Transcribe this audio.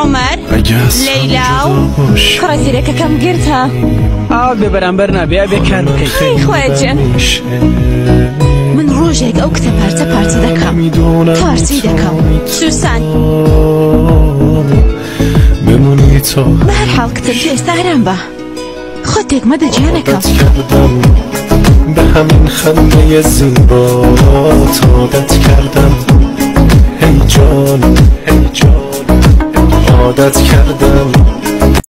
عمر لەیلا و کڕە زیرەکەکەم گرتە ئاو بێ بەرامبەر نابێ بێکار بکەی خوێجن من ڕۆژێک ئەو کتە پارچە پارچە دەکەم پارچەی دەکەم سوسان بمونی تۆ بەهر حاڵ کتە ئێستا هەرم بە خۆتێک مەدە جیانەکەم بە هەمین خەندەیە زیبۆ تۆ دەت کردم هەی جۆن هەی عادت کردم